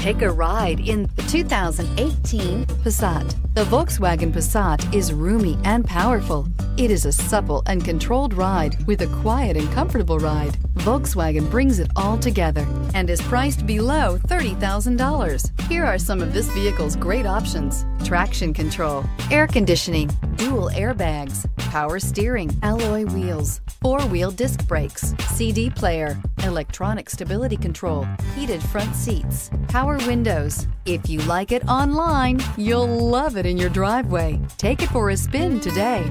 Take a ride in the 2018 Passat. The Volkswagen Passat is roomy and powerful. It is a supple and controlled ride with a quiet and comfortable ride. Volkswagen brings it all together and is priced below $30,000. Here are some of this vehicle's great options. Traction control, air conditioning, dual airbags, power steering, alloy wheels, four-wheel disc brakes, CD player, electronic stability control, heated front seats, power windows. If you like it online, you'll love it in your driveway. Take it for a spin today.